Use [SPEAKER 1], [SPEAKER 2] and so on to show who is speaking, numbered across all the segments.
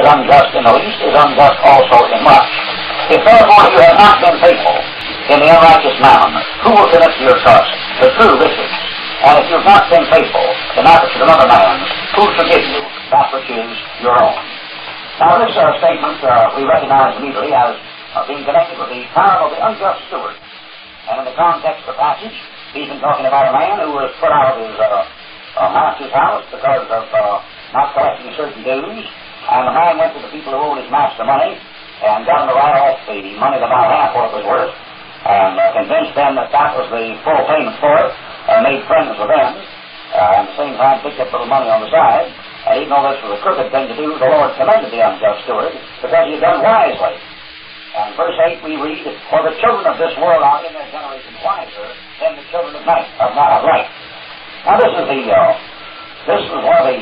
[SPEAKER 1] is unjust in the least is unjust also in much. If therefore you have not been faithful in the unrighteous mammon, who will commit to your trust the true riches? And if you've not been faithful in that which is another man's, who give you that which is your own? Now this uh, statement uh, we recognize immediately as uh, being connected with the parable of the unjust steward. And in the context of the passage, he's been talking about a man who was put out of his uh, uh, master's house because of uh, not collecting certain dues. And the man went to the people who owed his master money and got them to write off the money about half what it was worth and uh, convinced them that that was the full payment for it and made friends with them. Uh, and at the same time picked up a little money on the side. And even though this was a crooked thing to do, the Lord commended the unjust steward because he had done wisely. And verse 8 we read, For the children of this world are in their generation wiser than the children of night, of, of light. Now this is the, uh, this is one of the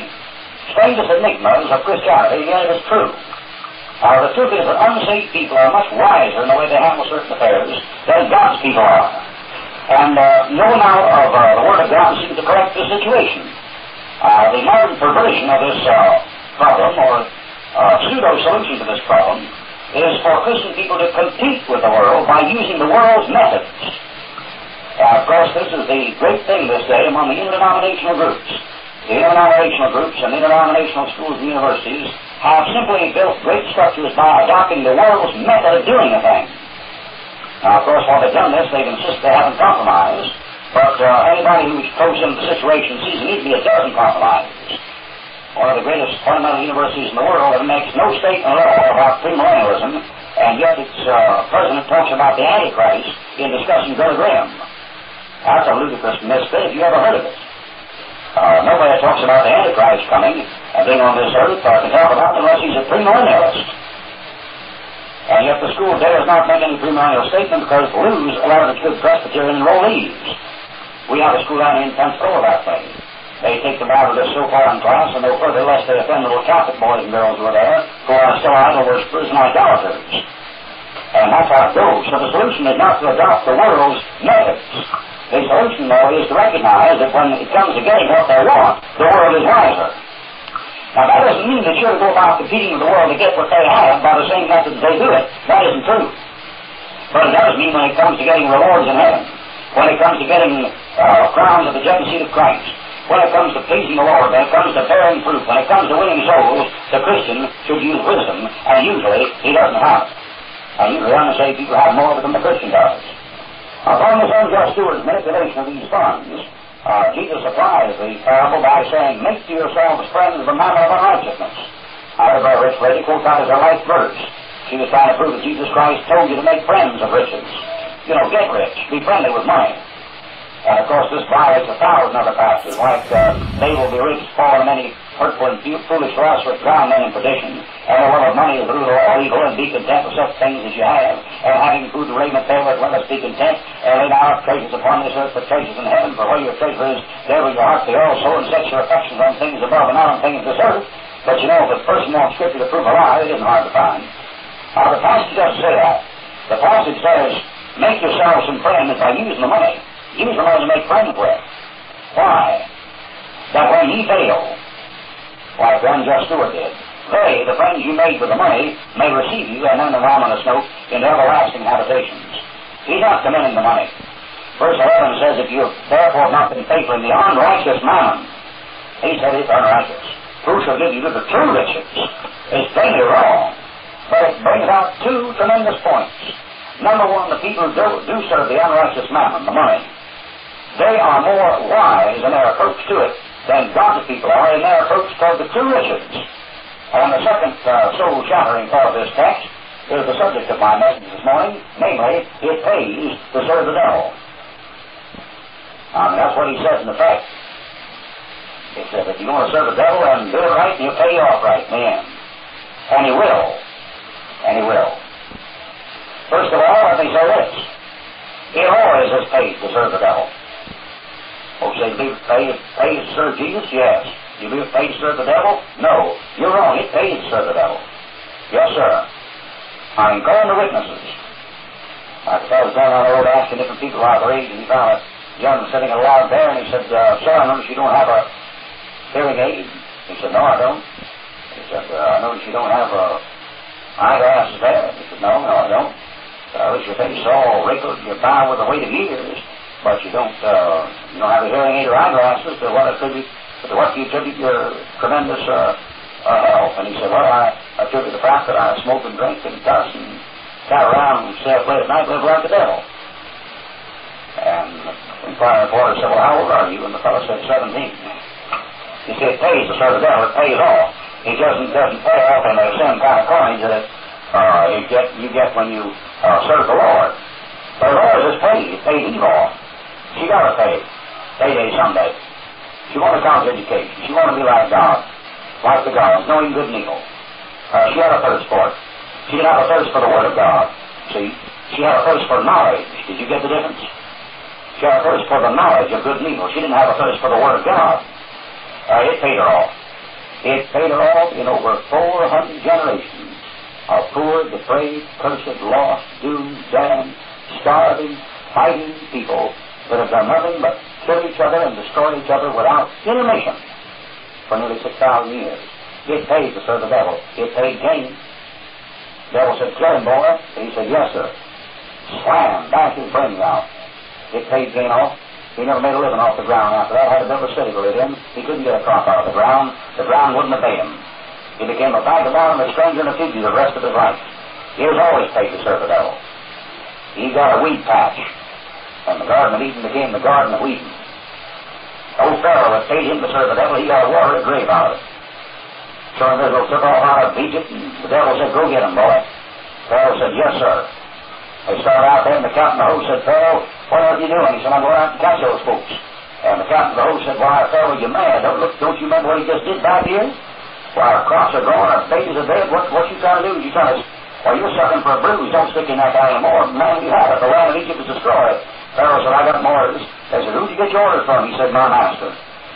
[SPEAKER 1] strangest enigmas of Christianity, yet it is true. Now, the truth is that unsaved people are much wiser in the way they handle certain affairs than God's people are. And uh, no amount of uh, the Word of God seems to correct the situation. Uh, the modern perversion of this uh, problem, or uh, pseudo-solution to this problem, is for Christian people to compete with the world by using the world's methods. Uh, of course, this is the great thing this day among the interdenominational groups. The interdenominational groups and interdenominational schools and universities have simply built great structures by adopting the world's method of doing a thing. Now, of course, while they've done this, they've insisted they haven't compromised. But uh, anybody who's close into the situation sees be a dozen compromises. One of the greatest fundamental universities in the world that makes no statement at all about premillennialism, and yet its uh, president talks about the Antichrist in discussing Billy Graham. That's a ludicrous misfit if you ever heard of it. Uh, nobody talks about the Antichrist coming and being on this earth uh, can talk about it unless he's a premillennialist. And yet the school dares not make any premillennial statement because lose a lot of its good Presbyterian enrollees. We have a school down in Pensacola that way. They take out of this so far in class and no further lest they offend little Catholic boys and girls are there who are still idol worshippers and idolaters. And that's how it goes. So the solution is not to adopt the world's methods. The solution, though, is to recognize that when it comes to getting what they want, the world is wiser. Now, that doesn't mean that you're to go about competing with the world to get what they have by the same methods they do it. That isn't true. But it does mean when it comes to getting rewards in heaven, when it comes to getting uh, crowns at the judgment seat of Christ, when it comes to pleasing the Lord, when it comes to bearing fruit, when it comes to winning souls, the Christian should use wisdom, and usually he doesn't have it. And usually unsaved people have more of it than the Christian does. Upon this unjust steward's manipulation of these funds, uh, Jesus applies the parable by saying, Make to yourselves friends the mammon of unrighteousness. I heard a rich lady quote that as a life verse. She was trying to prove that Jesus Christ told you to make friends of riches. You know, get rich, be friendly with money. And of course, this violates a thousand other passages, like uh, they will be rich, fall in many hurtful and foolish which drown men in perdition. And the love of money is the root of all evil, and be content with such things as you have. And having food and raiment therewith, let us be content. And lay up treasures upon this earth, but treasures in heaven. For where your treasure is, there will your heart be also, and set your affections on things above and not on things of this earth. But you know, if a person wants Scripture to prove a lie, it isn't hard to find. Now, the passage doesn't say that. The passage says, make yourselves some friends by using the money. Use the money to make friends with. Why? That when he fails, like the unjust steward did, they, the friends you made with the money, may receive you and then the ominous note into everlasting habitations. He's not commending the money. Verse 11 says, If you have therefore not been faithful in the unrighteous mammon, he said it's unrighteous. Who shall give you the true riches? It's plainly wrong. But it brings out two tremendous points. Number one, the people do, do serve the unrighteous mammon, the money, they are more wise in their approach to it than God's people are in their approach toward the true riches. And the second uh, soul shattering part of this text is the subject of my message this morning, namely, it pays to serve the devil. Mean, that's what he says in the text. He says, if you want to serve the devil, then do it right, and he'll pay you off right in the end. And he will. And he will. First of all, let me say this. He always has paid to serve the devil. Oh, say, paid, paid to serve Jesus? Yes. You be paid to serve the devil? No. You're wrong. It pays serve the devil. Yes, sir. I am calling the witnesses. I was going on the road asking different people their age, and he found a young sitting aloud there, and he said, uh, Sir, I notice you don't have a hearing aid. He said, No, I don't. He said, uh, I notice you don't have uh, eyeglasses there. He said, no, no, I don't. Uh, at your face all wrinkled, you're bound with the weight of years, but you don't, uh, you don't have a hearing aid or eyeglasses. So what attribute, to what do you attribute your tremendous uh, uh, health? And he said, well, I attribute the fact that I smoke and drink and cuss and got around and stay up late at night, live like the devil. And the inquiring reporter said, well, how old are you? And the fellow said, 17. He said, it pays to serve the devil, it pays off. It doesn't, doesn't pay off in the same kind of coins that uh, you get you get when you uh, serve the Lord. The Lord is paid. Paid Eve off. She got to pay. Payday someday. She wanted college education. She wanted to be like God, like the gods, knowing good and evil. Uh, she had a thirst for it. She didn't have a thirst for the Word of God. See, she had a thirst for knowledge. Did you get the difference? She had a thirst for the knowledge of good and evil. She didn't have a thirst for the Word of God. Uh, it paid her off. It paid her off in over 400 generations of poor, depraved, cursed, lost, doomed, damned, starving, fighting people that have done nothing but kill each other and destroy each other without intermission for nearly 6,000 years. It paid to serve the devil. It paid Cain. The devil said, kill him, boy. And he said, yes, sir. Slam, bash his brains out. It paid Cain off. He never made a living off the ground after that. Had to build a city to live in. He couldn't get a crop out of the ground. The ground wouldn't obey him. He became a vagabond, a stranger, and a fugitive the rest of his life. He was always paid to serve the devil. He got a weed patch, and the Garden of Eden became the Garden of Eden. Old Pharaoh had paid him to serve the devil. He got a water a grave out of it. Of Israel took off out of Egypt, and the devil said, Go get him, boy. Pharaoh said, Yes, sir. They started out there, and the captain of the host said, Pharaoh, what are you doing? He said, I'm going out to catch those folks. And the captain of the host said, Why, Pharaoh, you're mad? Don't, look, don't you remember what he just did back here? Why, our crops are growing, our babies are dead. What, what you trying to do? You trying to, well, you're suffering for a bruise. Don't stick in that anymore. Man, you have it. The land of Egypt is destroyed. Pharaoh said, I got more orders. They said, who'd you get your orders from? He said, my master.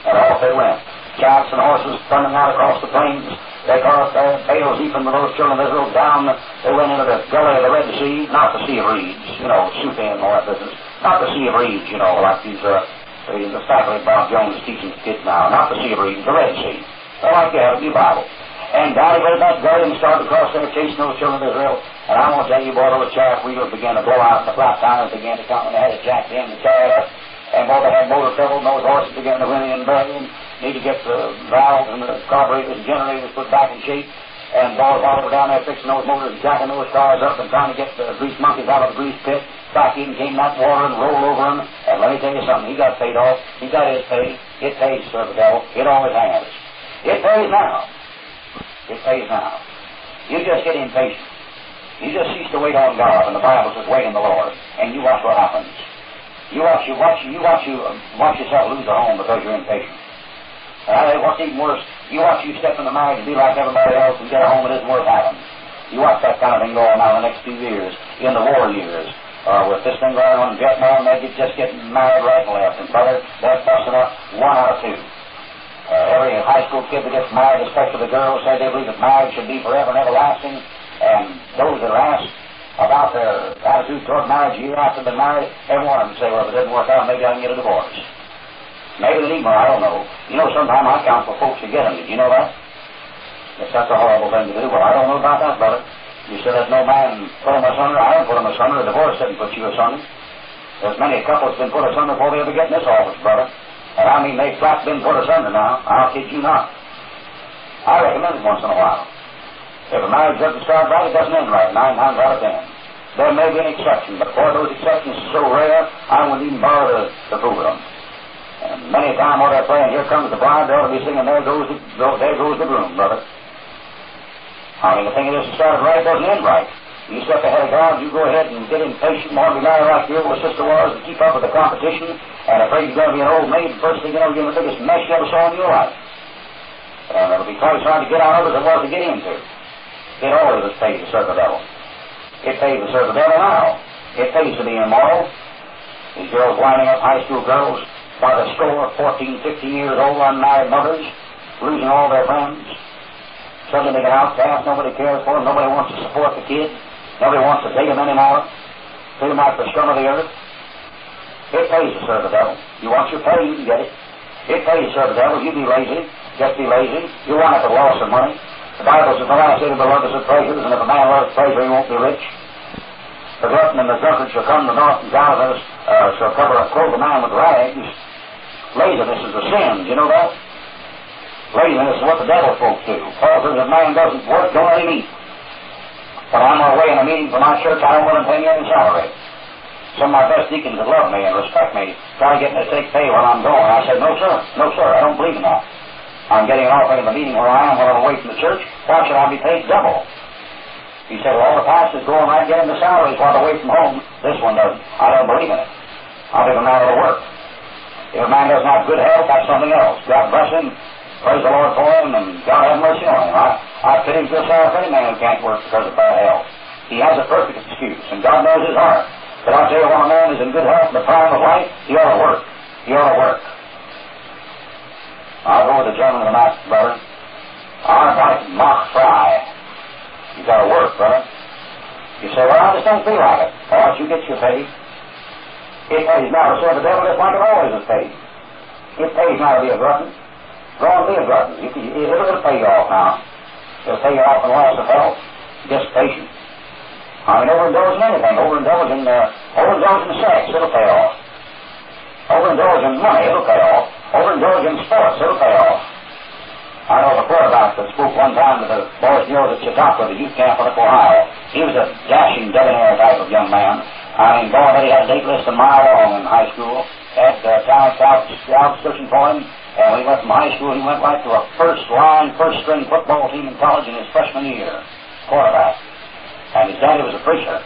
[SPEAKER 1] And off they went. Chariots and horses thundering out across the plains. They crossed uh, Baalzephon with those children of Israel down. They went into the gully of the Red Sea, not the Sea of Reeds, you know, Sudan and all that business. Not the Sea of Reeds, you know, like these, uh, the, faculty Bob Jones is teaching kids now. Not the Sea of Reeds, the Red Sea. They like in your Bible. And God went that gully and started across there chasing those children of Israel. And I want to tell you, boy, those chariot wheels began to blow out, and the flat tires began to come, and they had jack in the chariot up. And boy, they had motor trouble, and those horses began to whinny and and need to get the valves and the carburetors and generators put back in shape. And boys all over down there fixing those motors, jacking those cars up, and trying to get the grease monkeys out of the grease pit. Back in came that water and rolled over him. And let me tell you something, he got paid off. He got his pay. It pays for the devil. It always has. It pays now. It pays now. You just get impatient. You just cease to wait on God, and the Bible says, wait on the Lord, and you watch what happens. You watch, you watch, you watch, you watch yourself lose a home because you're impatient. Uh, what's even worse, you watch you step in the marriage and be like everybody else and get a home that isn't worth having. You watch that kind of thing going on in the next few years, in the war years. Uh, with this thing going on in Vietnam, get, just getting married right and left. And brother, they're busting up one out of two. Uh, every high school kid that gets married, especially the girls, say they believe that marriage should be forever and everlasting. And those that ask about their attitude toward marriage year after they're married, every one of them say, well, if it doesn't work out, maybe I can get a divorce. Maybe they need more, I don't know. You know, sometimes I counsel folks to get them. Did you know that? Yes, that's a horrible thing to do. Well, I don't know about that, brother. You said there's no man put him asunder. I don't put him asunder. A divorce didn't put you asunder. There's many couples been put asunder before they ever get in this office, brother. And I mean, they've flat been put asunder now. I'll kid you not. I recommend it once in a while. If a marriage doesn't start right, it doesn't end right, nine times out of ten. There may be an exception, but boy, those exceptions are so rare, I wouldn't even bother to, to prove them. And many a time while they're playing, here comes the bride, they ought to be singing, there goes the, there goes the groom, brother. I mean, the thing is, it started right, doesn't end right. You step ahead of God, you go ahead and get impatient, want to be like your little sister was, and keep up with the competition, and afraid you're going to be an old maid, and first thing you know, you're the biggest mess you ever saw in your life. And it'll be twice hard to get out of it as it was to get into. It always paid to serve the devil. It pays to serve the devil now. It pays to be immoral. These girls winding up high school girls by the score, 14, 15 years old, unmarried mothers, losing all their friends. Suddenly they get outcast, nobody cares for them, nobody wants to support the kids, nobody wants to date them anymore, treat them like the scum of the earth. It pays to serve the devil. You want your pay, you can get it. It pays to serve the devil. You be lazy, just be lazy. You want it for loss of money. The Bible says, the last day of the is of pleasures, and if a man loves pleasure, he won't be rich. The glutton and the drunkard shall come the north and south, and uh, shall cover a clothe a man with rags. Laziness is a sin. Do you know that? Laziness is what the devil folks do. Paul says if man doesn't work, don't let him eat. When I'm away in a meeting for my church, I don't want to pay me any salary. Some of my best deacons that love me and respect me try to get me to take pay while I'm going. I said, no, sir. No, sir. I don't believe in that. I'm getting off into the meeting where I am while I'm away from the church. Why should I be paid double? He said, well, the pastors go and I get the salaries while away from home. This one doesn't. I don't believe in it. I'll give a man to work. If a man doesn't have good health, that's something else. God bless him. Praise the Lord for him, and God have mercy on him. I, I pity just as any man who can't work because of bad health. He has a perfect excuse, and God knows his heart. But I'll tell you, when a man is in good health and the prime of life, he ought to work. He ought to work. I'll go with the German tonight, brother. Arbeit macht frei. You got to work, brother. You say, well, I just don't feel like it. All right, you get your pay. It pays now to serve the devil just like it always has paid. It pays now to be a glutton. Go on, be a glutton. You, you, it'll pay you off now. It'll pay you off in loss of health, dissipation. I mean, overindulging anything, overindulging, uh, overindulging sex, it'll pay off. Overindulging money, it'll pay off. Overindulging sports, it'll pay off. I know the quarterback that spoke one time to the boys girls at Chautauqua, the youth camp up Ohio. He was a dashing, debonair type of young man. I mean, boy, but he had a date list a mile long in high school. Had uh, talents out, out searching for him. And when he went from high school, he went right to a first line, first string football team in college in his freshman year, quarterback. And his daddy was a preacher.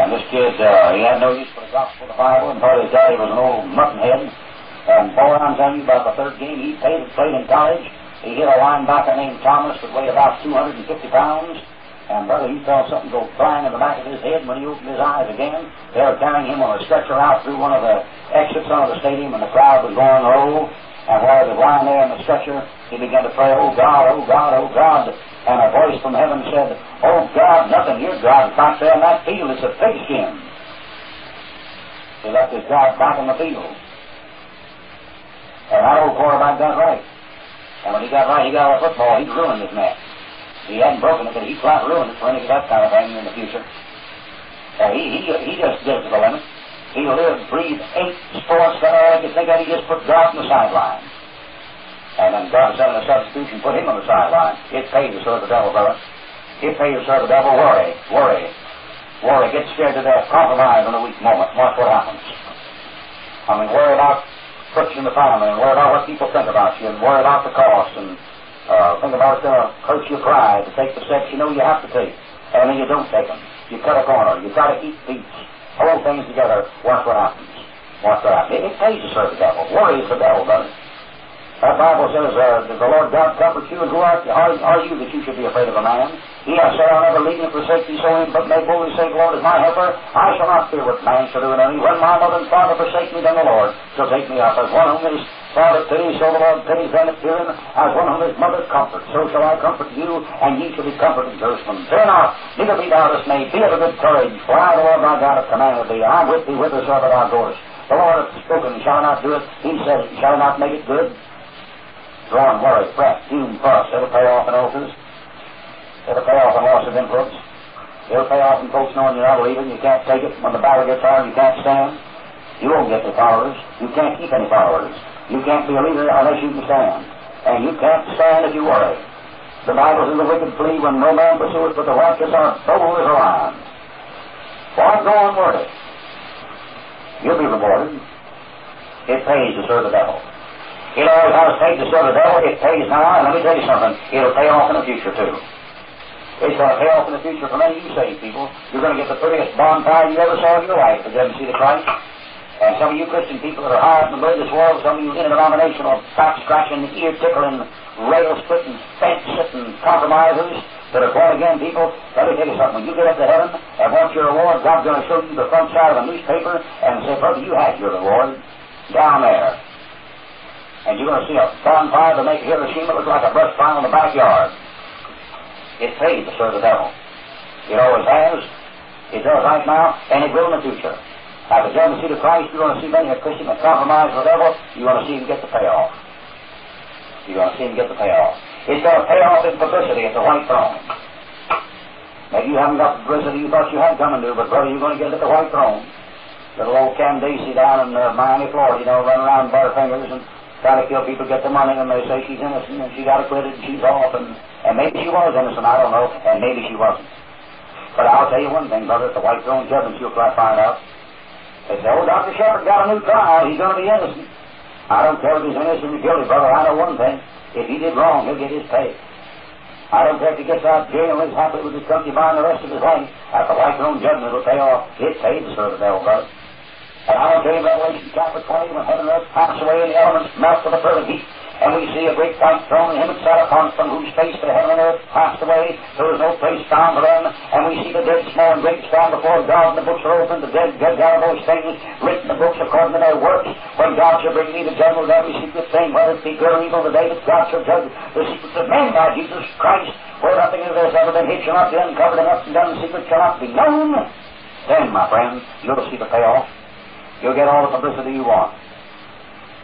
[SPEAKER 1] And this kid, uh, he had no use for the gospel the Bible, and thought his daddy was an old muttonhead. And I'm telling you about the third game he played, played in college. He hit a linebacker named Thomas that weighed about 250 pounds. And brother, he felt something go flying in the back of his head. When he opened his eyes again, they were carrying him on a stretcher out through one of the exits of the stadium, and the crowd was going low. And while he was lying there in the stretcher, he began to pray, Oh God, oh God, oh God. And a voice from heaven said, Oh God, nothing your God is back there in that field. It's a pigskin. He left his God back in the field. And that old quarterback got right. And when he got right, he got a football. He ruined his neck. He hadn't broken it, but he flat ruined it for any of that kind of thing in the future. He, he, he just it to the limit. He lived, breathed, ate sports, all he could think of. He just put God on the sideline. And then God sent in a substitution, put him on the sideline. It paid to serve the devil, brother. It paid to serve the devil. Worry, worry, worry. Get scared to death. Compromise in a weak moment. Watch what happens. I mean, worry about friction in the family, and worry about what people think about you, and worry about the cost, and uh, think about it's going to hurt your pride to take the steps you know you have to take, and then you don't take them. You cut a corner. You try to eat peace. Hold things together. Watch what happens. Watch what happens. It, it pays to serve the devil. Worry is the devil, does it? That Bible says, uh, does the Lord God comfort you, and who are, are, are you that you should be afraid of a man? He has said, I'll never leave you, forsake you, so him, but may boldly say, Lord is my helper. I shall not fear what man shall do in me. When my mother and father forsake me, then the Lord shall take me up. As one whom his father pities, so the Lord pities them that fear him. As one whom his mother comforts, so shall I comfort you, and ye shall be comforted, Jerusalem. Fear not, neither be thou dismayed. Be of a good courage, for I, the Lord thy God, have commanded thee. I am with thee whithersoever thou goest. The Lord hath spoken, shall not do it? He said, shall not make it good? Drawn, worry, fret, fume, fuss. It'll pay off in ulcers. It'll pay off in loss of influence. It'll pay off in folks knowing you're not believing. You can't take it. When the battle gets hard, you can't stand. You won't get the followers. You can't keep any followers. You can't be a leader unless you can stand. And you can't stand if you worry. The Bible says the wicked flee when no man pursues, but the righteous are bold as a lion. Why go on worry? You'll be rewarded. It pays to serve the devil. You know how to serve the devil? It pays now, and let me tell you something. It'll pay off in the future, too. It's going to pay off in the future for many of you saved people. You're going to get the prettiest bonfire you ever saw in your life to go and see the Christ. And some of you Christian people that are high up in the religious world, some of you interdenominational, back scratching, ear tickling, rail splitting, fence sitting compromisers that are born again people, let me tell you something. When you get up to heaven and want your reward, God's going to show you the front side of a newspaper and say, Brother, you had your reward down there and you're going to see a bonfire to make Hiroshima look like a brush pile in the backyard. It paid to serve the devil. It always has. It does right now, and it will in the future. After going to see the Christ, you're going to see many a Christian that compromise the devil. You're going to see him get the payoff. You're going to see him get the payoff. It's going to pay off in publicity at the White Throne. Maybe you haven't got the publicity you thought you had coming to, but brother, you're going to get it at the White Throne. Little old Candace down in uh, Miami, Florida, you know, running around butterfingers and trying to kill people, get the money, and they say she's innocent and she got acquitted and she's off, and, and maybe she was innocent, I don't know, and maybe she wasn't. But I'll tell you one thing, brother, at the White Throne Judgment, you'll try to find out. They say, oh, Dr. Sheppard got a new trial. He's going to be innocent. I don't care if he's innocent or guilty, brother. I know one thing. If he did wrong, he'll get his pay. I don't care if he gets out of jail and is happy with his concubine the rest of his life. At the white throne judgment, it'll pay off. It pays serve the devil, brother. And I you Revelation chapter 20, when heaven and earth pass away and the elements melt with a fervent heat, and we see a great white throne, and him sat upon from whose face the heaven and earth passed away. There was no place found for them. And we see the dead, small and great, stand before God, and the books are opened. The dead judge of those things, written the books according to their works. When God shall bring me the judgment of every secret thing, whether it be good or evil, the day that God shall judge the secrets of men by Jesus Christ, where nothing of this ever been hid shall not be uncovered, and nothing done in secret shall not be known. Then, my friend, you'll see the payoff. You'll get all the publicity you want.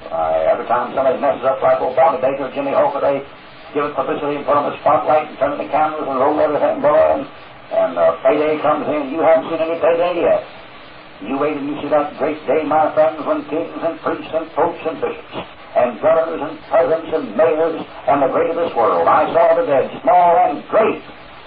[SPEAKER 1] Uh, every time somebody messes up like Bobby Baker Jimmy Hoffa, they give it publicity and put on the spotlight and turn the cameras and roll everything, boy, and, and uh, payday comes in. You haven't seen any payday yet. You wait and you see that great day, my friends, when kings and priests and popes and bishops and governors and presidents and mayors and the great of this world, I saw the dead, small and great,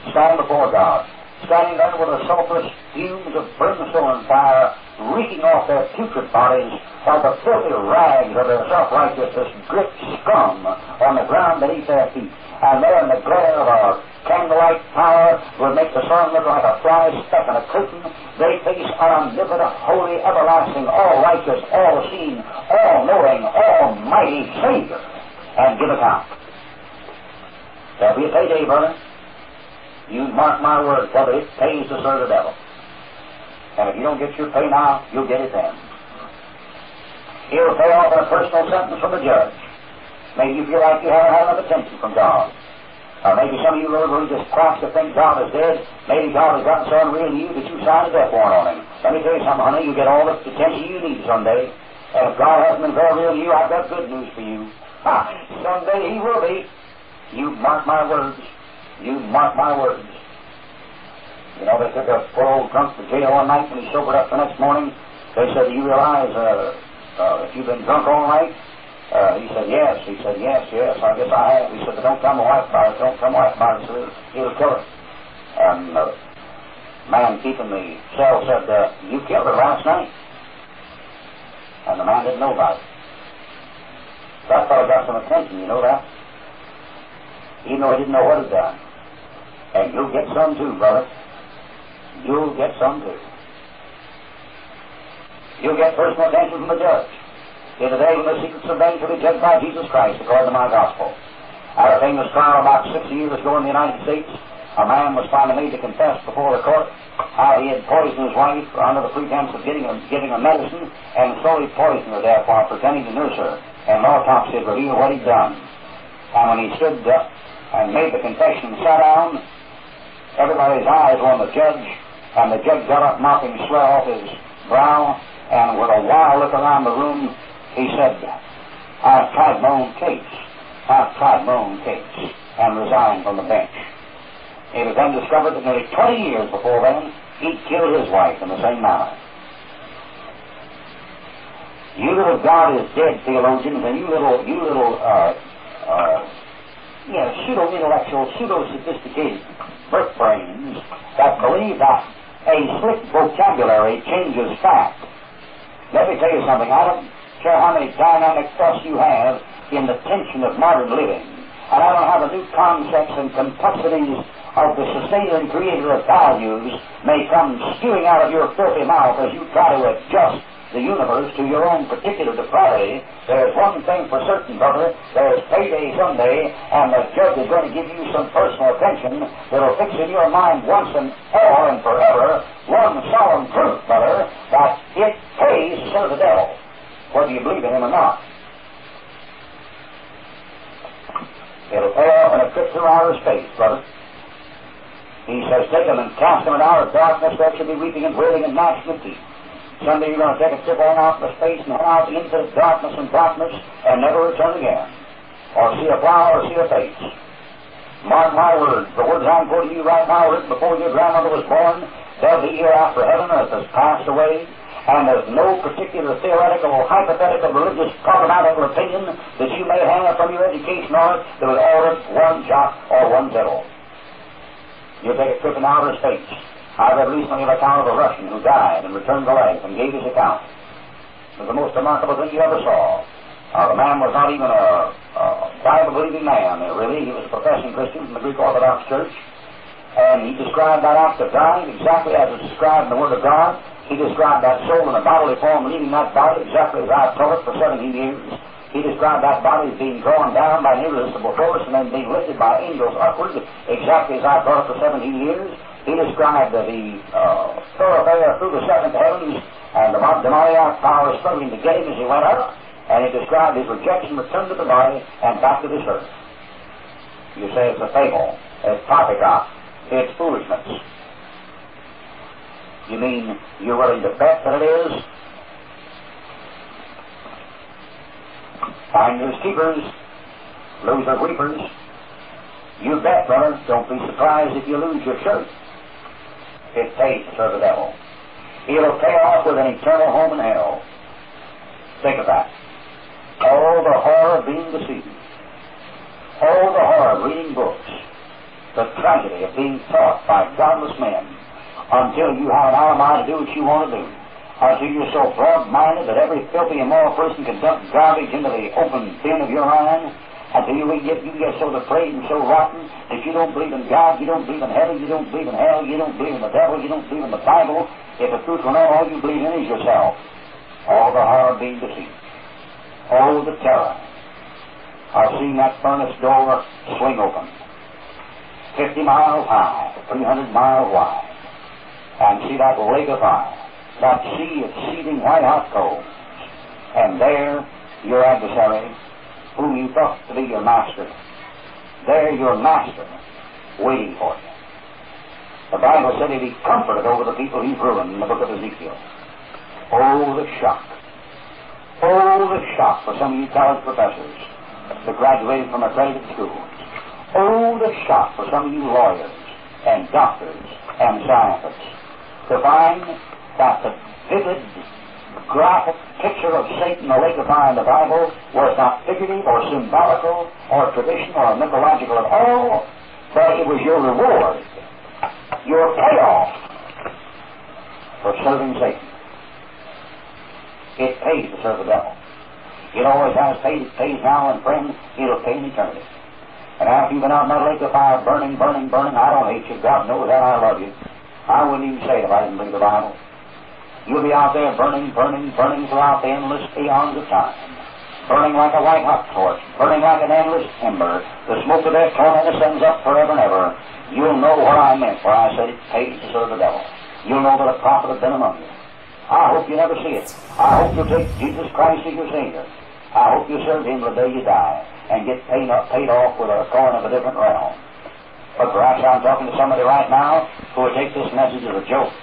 [SPEAKER 1] stand before God, standing with the sulphurous fumes of brimstone and fire reeking off their putrid bodies while the filthy rags of their self-righteousness drip scum on the ground beneath their feet. And there in the glare of our candlelight power would make the sun look like a fly speck in a curtain. They face omnipotent, holy, everlasting, all-righteous, all-seeing, all-knowing, almighty Savior and give account. There'll be a payday, brother. You mark my words, brother, it pays to serve the devil. And if you don't get your pay now, you'll get it then. He'll pay off a personal sentence from the judge. Maybe you feel like you haven't had enough attention from God. Or maybe some of you little religious quacks that think God is dead. Maybe God has gotten so unreal to you that you signed a death warrant on him. Let me tell you something, honey. You get all the attention you need someday. And if God hasn't been very real to you, I've got good news for you. Ha! Someday He will be. You mark my words. You mark my words. You know, they took a poor old drunk to jail one night and he sobered up the next morning. They said, Do you realize uh, uh, that you've been drunk all night? Uh, he said, Yes. He said, Yes, yes, I guess I have. He said, Don't tell my wife about it. Don't tell my wife about it. So he'll kill her. And the man keeping the cell said, uh, You killed her last night. And the man didn't know about it. That fellow got some attention, you know that? Even though he didn't know what he'd done. And you'll get some too, brother you'll get some too. You'll get personal attention from the judge. In the when the secrets of men shall be judged by Jesus Christ according to my gospel. At a famous trial about 60 years ago in the United States, a man was finally made to confess before the court how he had poisoned his wife under the pretense of getting a, giving her medicine and slowly poisoned her therefore, pretending to nurse her. And an autopsy had revealed what he'd done. And when he stood up and made the confession sat down, everybody's eyes were on the judge and the judge got up mopping sweat off his brow, and with a wild look around the room, he said, I've tried my own case. I've tried my own case, and resigned from the bench. It was then discovered that nearly 20 years before then, he'd killed his wife in the same manner. You little God is dead theologians, and you little, you little, uh, uh, yeah, pseudo-intellectual, pseudo-sophisticated birth brains that believe that a slick vocabulary changes fact. Let me tell you something. I don't care how many dynamic thoughts you have in the tension of modern living. And I don't how the new concepts and complexities of the sustainer and creator of values may come spewing out of your filthy mouth as you try to adjust the universe to your own particular depravity, there's one thing for certain, brother. There's payday someday, and the judge is going to give you some personal attention that'll fix in your mind once and all and forever one solemn truth, brother, that it pays to serve the devil, whether you believe in him or not. It'll pay off in a trip through outer space, brother. He says, take them and cast them in outer darkness, there shall be weeping and wailing and gnashing of teeth. Someday you're going to take a trip on out into space and head out into the darkness and darkness and never return again. Or see a flower or see a face. Mark my words. The words I'm quoting you right now written before your grandmother was born. There'll be hereafter heaven earth has passed away. And there's no particular theoretical, or hypothetical, religious, problematical opinion that you may hang up from your education on it that would alter one jot or one tittle. You'll take a trip in outer space. I read recently of account of a Russian who died and returned to life and gave his account. It was the most remarkable thing you ever saw. Uh, the man was not even a, a Bible-believing man, really. He was a professing Christian from the Greek Orthodox Church. And he described that act of dying exactly as it's described in the Word of God. He described that soul in a bodily form leaving that body exactly as I've taught it for 17 years. He described that body as being drawn down by an irresistible force and then being lifted by angels upward exactly as I've taught it for 17 years. He described uh, the uh, thoroughfare through the seventh heavens and the demoniac power struggling to get him as he went up. And he described his rejection, return to the body, and back to this earth. You say it's a fable. It's poppycock. It's foolishness. You mean you're willing to bet that it is? Finders keepers, losers weepers. You bet, brother. Don't be surprised if you lose your shirt. It pays to serve the devil. He'll pay off with an eternal home in hell. Think of that. All the horror of being deceived. All the horror of reading books the tragedy of being taught by godless men until you have an alibi to do what you want to do. Until you're so broad-minded that every filthy, immoral person can dump garbage into the open bin of your mind. Until you get, you get so depraved and so rotten that you don't believe in God, you don't believe in heaven, you don't believe in hell, you don't believe in the devil, you don't believe in the Bible. If the truth were known, all you believe in is yourself. All the horror of being deceived. All the terror. I've seen that furnace door swing open 50 miles high, 300 miles wide, and see that lake of fire, that sea of seething white hot coals, and there your adversary, whom you thought to be your master, there your master, waiting for you. The Bible said he'd be comforted over the people he's ruined in the book of Ezekiel. Oh, the shock. Oh, the shock for some of you college professors that graduated from accredited schools. Oh, the shock for some of you lawyers and doctors and scientists to find that the vivid, graphic picture of Satan, the lake of fire in the Bible, was not figurative or symbolical or traditional or mythological at all, but it was your reward, your payoff for serving Satan. It pays to serve the devil. It always has paid. It pays now, and friends, it'll pay in eternity. And after you've been out in that lake of fire, burning, burning, burning, I don't hate you. God knows that I love you. I wouldn't even say it if I didn't believe the Bible. You'll be out there burning, burning, burning throughout the endless eons of time. Burning like a white hot torch, burning like an endless ember. The smoke of their torment ascends up forever and ever. You'll know what I meant when I said it pays to serve the devil. You'll know that a prophet has been among you. I hope you never see it. I hope you'll take Jesus Christ as your Savior. I hope you serve Him the day you die and get paid, up, paid off with a coin of a different realm. But perhaps I'm talking to somebody right now who would take this message as a joke.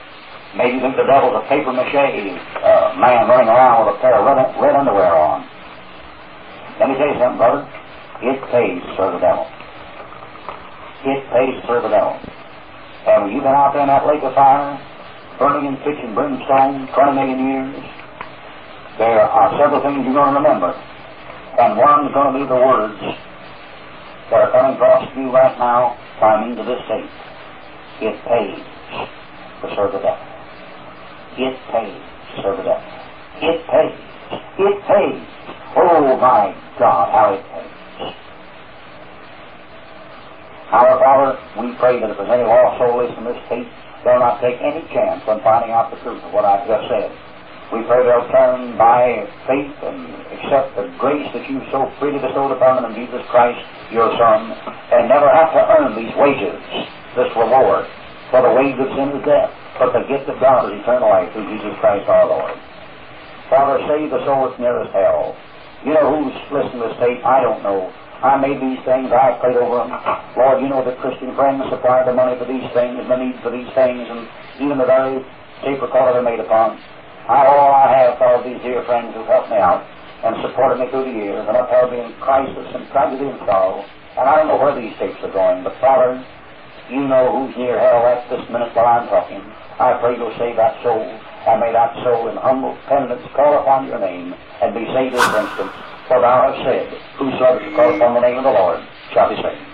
[SPEAKER 1] Maybe you think the devil's a paper mache uh, man running around with a pair of red, red underwear on. Let me tell you something, brother. It pays to serve the devil. It pays to serve the devil. And when you've been out there in that lake of fire, burning in pitch and brimstone, 20 million years, there are several things you're going to remember. And one's going to be the words that are coming across to you right now by means of this tape. It pays to serve the devil. It pays devil. It pays. It pays. Oh my God, how it pays. Our Father, we pray that if there's any lost soul to this tape, they'll not take any chance on finding out the truth of what I've just said. We pray they'll turn by faith and accept the grace that you so freely bestowed upon them in Jesus Christ, your Son, and never have to earn these wages, this reward. For the wage of sin is death, but the gift of God is eternal life through Jesus Christ our Lord. Father, save the soul that's nearest hell. You know who's listening to this tape? I don't know. I made these things. I prayed over them. Lord, you know that Christian friends supplied the money for these things, the need for these things, and even the very tape recorder they're made upon. I all I have for all these dear friends who've helped me out and supported me through the years and upheld me in crisis and tragedy and sorrow. And I don't know where these tapes are going, but Father, you know who's near hell at this minute while I'm talking. I pray you'll save that soul, and may that soul in humble penitence call upon your name and be saved this instant. For thou hast said, Whosoever shall call upon the name of the Lord shall be saved.